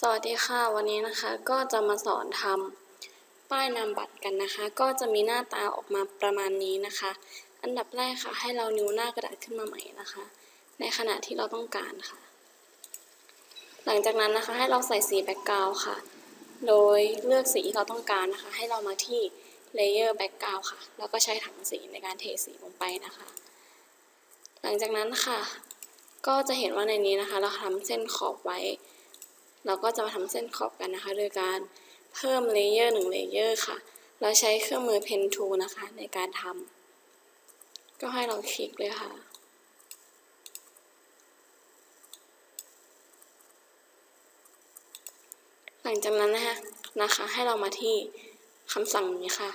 สวัสดีค่ะ วันนี้นะคะก็จะมาสอนทำป้ายนามบัตรกันนะคะ ก็จะมีหน้าตาออกมาประมาณนี้นะคะ อันดับแรกค่ะ ให้เรา new หน้ากระดาษขึ้นมาใหม่นะคะ ในขนาดที่เราต้องการค่ะ หลังจากนั้นนะคะให้เราใส่สี background ค่ะ โดยเลือกสีที่เราต้องการนะคะ ให้เรามาที่ layer background ค่ะ แล้วก็ใช้ถังสีในการเทสีลงไปนะคะ หลังจากนั้นค่ะ ก็จะเห็นว่าในนี้นะคะ เราทำเส้นขอบไว้ เราก็จะมาทำเส้นขอบกันนะคะ โดยการเพิ่มเลเยอร์หนึ่งเลเยอร์ค่ะ เราใช้เครื่องมือ Pen Tool นะคะ ในการทำก็ให้เราคลิกเลยค่ะหลังจากนั้นนะคะนะคะ ให้เรามาที่คำสั่งนี้ค่ะ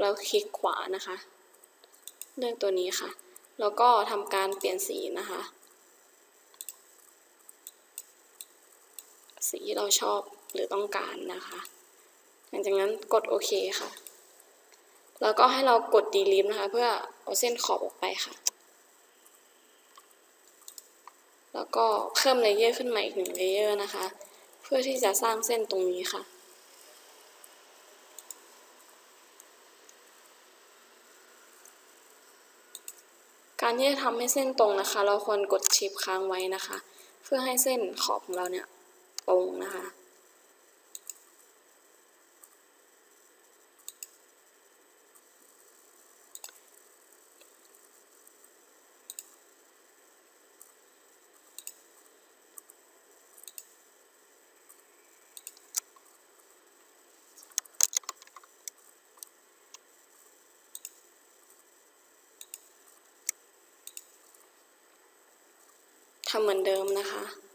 แล้วคลิกขวานะคะ เลือกตัวนี้ค่ะ แล้วก็ทำการเปลี่ยนสีนะคะ สีที่เราชอบหรือต้องการนะคะ หลังจากนั้นกดโอเคค่ะ แล้วก็ให้เรากด delete นะคะ เพื่อเอาเส้นขอบออกไปค่ะ แล้วก็เพิ่ม layer ขึ้นมาอีกหนึ่ง layer นะคะ เพื่อที่จะสร้างเส้นตรงนี้ค่ะการที่จะทำให้เส้นตรงนะคะ เราควรกดชิปค้างไว้นะคะ เพื่อให้เส้นขอบของเราเนี่ย ตรงนะคะ ทำเหมือนเดิมนะคะ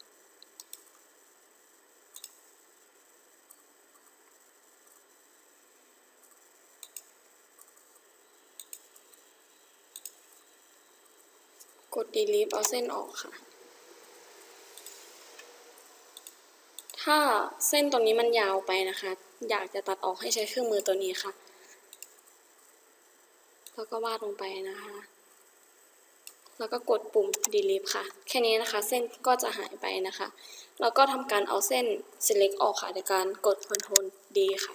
กด delete เอาเส้นออกค่ะ ถ้าเส้นตรงนี้มันยาวไปนะคะ อยากจะตัดออกให้ใช้เครื่องมือตัวนี้ค่ะ แล้วก็วาดลงไปนะคะ แล้วก็กดปุ่ม delete ค่ะ แค่นี้นะคะ เส้นก็จะหายไปนะคะ แล้วก็ทำการเอาเส้น select ออกค่ะโดยการกด Ctrl D ค่ะ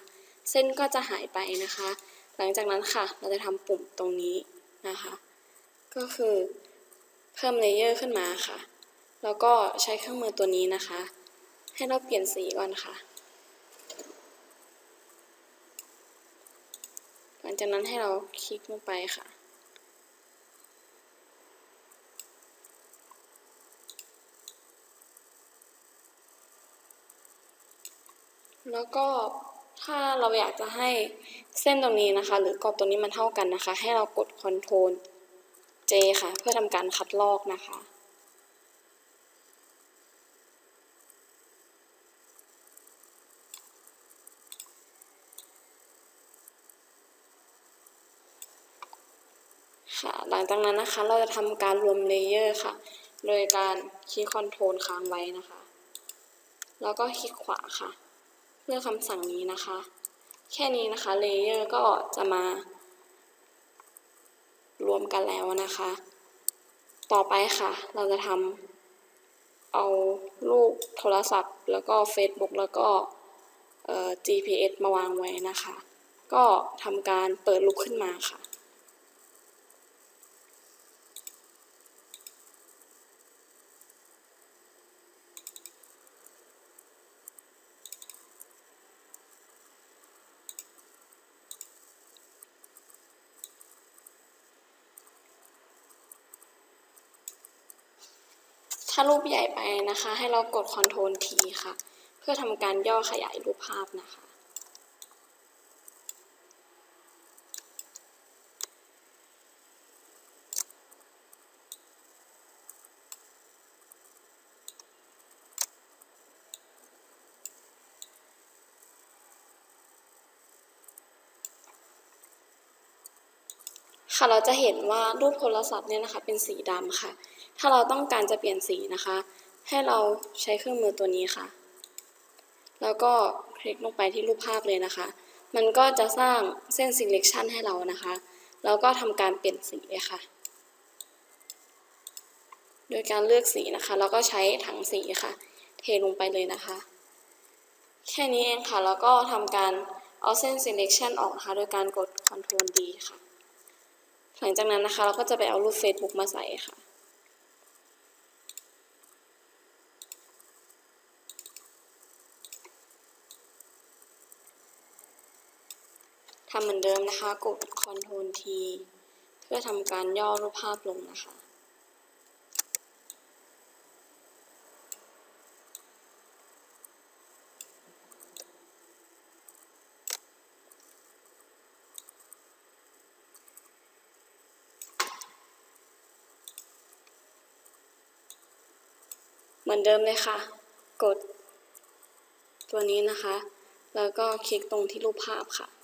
เส้นก็จะหายไปนะคะ หลังจากนั้นค่ะ เราจะทำปุ่มตรงนี้นะคะ ก็คือ เพิ่มเลเยอร์ขึ้นมาค่ะ แล้วก็ใช้เครื่องมือตัวนี้นะคะ ให้เราเปลี่ยนสีก่อนค่ะ หลังจากนั้นให้เราคลิกลงไปค่ะแล้วก็ถ้าเราอยากจะให้เส้นตรงนี้นะคะ หรือกรอบตรงนี้มันเท่ากันนะคะ ให้เรากด Ctrl J ค่ะ เพื่อทำการคัดลอกนะคะ ค่ะ หลังจากนั้นนะคะเราจะทำการรวม layer ค่ะ โดยการคลิก control ค้างไว้นะคะ แล้วก็คลิกขวาค่ะ เพื่อคำสั่งนี้นะคะ แค่นี้นะคะ layer ก็จะมา รวมกันแล้วนะคะ ต่อไปค่ะ เราจะทำเอารูปโทรศัพท์ แล้วก็ Facebook แล้วก็ GPS มาวางไว้นะคะ ก็ทำการเปิดลูกขึ้นมาค่ะ ถ้ารูปใหญ่ไปนะคะ ให้เรากด Ctrl T ค่ะ เพื่อทำการย่อขยายรูปภาพนะคะ ค่ะเราจะเห็นว่ารูปโทรศัพท์เนี่ยนะคะ เป็นสีดำค่ะ ถ้าเราต้องการจะเปลี่ยนสีนะคะ ให้เราใช้เครื่องมือตัวนี้ค่ะ แล้วก็คลิกลงไปที่รูปภาพเลยนะคะ มันก็จะสร้างเส้น selection ให้เรานะคะ แล้วก็ทำการเปลี่ยนสีเลยค่ะ โดยการเลือกสีนะคะ แล้วก็ใช้ถังสีค่ะ เทลงไปเลยนะคะ แค่นี้เองค่ะ แล้วก็ทำการเอาเส้น selection ออกนะคะ โดยการกด Ctrl D ค่ะ หลังจากนั้นนะคะ เราก็จะไปเอารูป Facebook มาใส่ค่ะ ทำเหมือนเดิมนะคะ กด Ctrl T เพื่อทำการย่อรูปภาพลงนะคะ เหมือนเดิมเลยค่ะ กด ตัวนี้นะคะ แล้วก็คลิกตรงที่รูปภาพค่ะ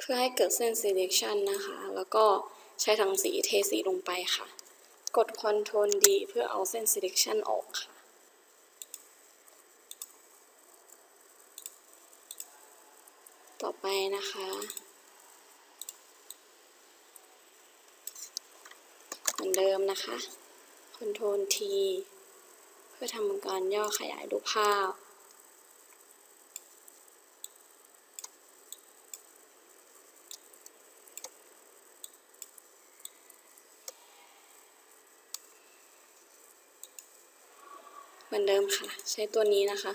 เพื่อให้เกิดเส้น selection นะคะ แล้วก็ใช้ถังสีเทสีลงไปค่ะ กด Ctrl D เพื่อเอาเส้น selection ออกค่ะ ต่อไปนะคะเหมือนเดิมนะคะ Ctrl T เพื่อทำการย่อขยายรูปภาพ เหมือนเดิมค่ะ ใช้ตัวนี้นะคะ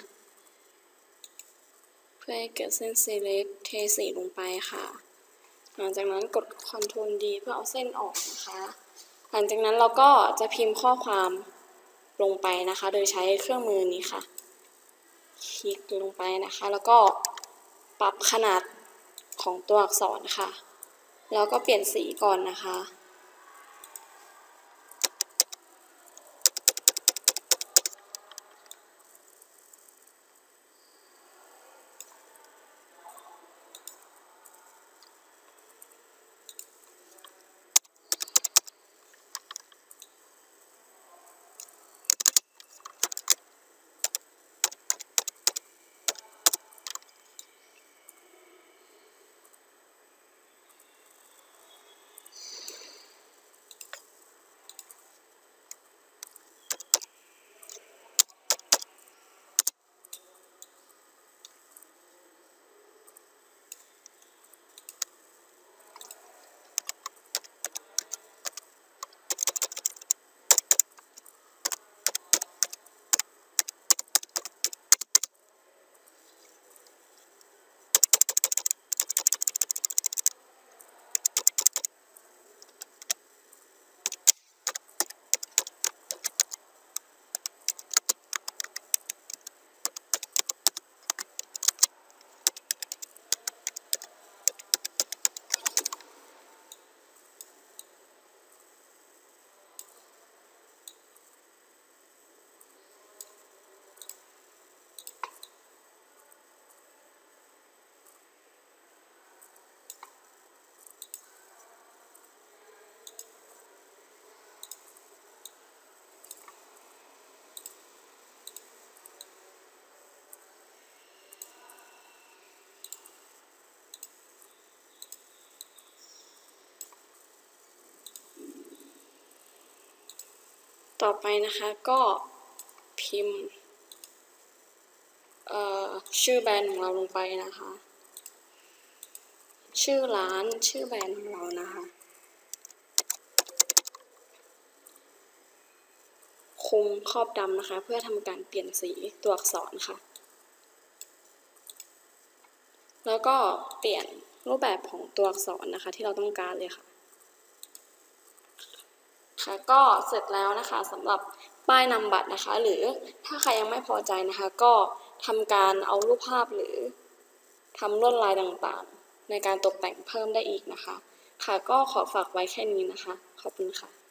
เพื่อให้เกิดเส้น select เทสีลงไปค่ะ หลังจากนั้นกด Ctrl D เพื่อเอาเส้นออกนะคะ หลังจากนั้นเราก็จะพิมพ์ข้อความลงไปนะคะ โดยใช้เครื่องมือนี้ค่ะ คลิกลงไปนะคะ แล้วก็ปรับขนาดของตัวอักษรค่ะ แล้วก็เปลี่ยนสีก่อนนะคะ ต่อไปนะคะก็พิมพ์ชื่อแบรนด์ของเราลงไปนะคะ ชื่อร้านชื่อแบรนด์ของเรานะคะคุมครอบดำนะคะ เพื่อทำการเปลี่ยนสีตัวอักษรค่ะ แล้วก็เปลี่ยนรูปแบบของตัวอักษรนะคะ ที่เราต้องการเลยค่ะะคะก็เสร็จแล้วนะคะสำหรับป้ายนำบัตรนะคะ หรือถ้าใครยังไม่พอใจนะคะ ก็ทำการเอารูปภาพหรือทำลวดลายต่างๆ ในการตกแต่งเพิ่มได้อีกนะคะ ค่ะก็ขอฝากไว้แค่นี้นะคะ ขอบคุณค่ะ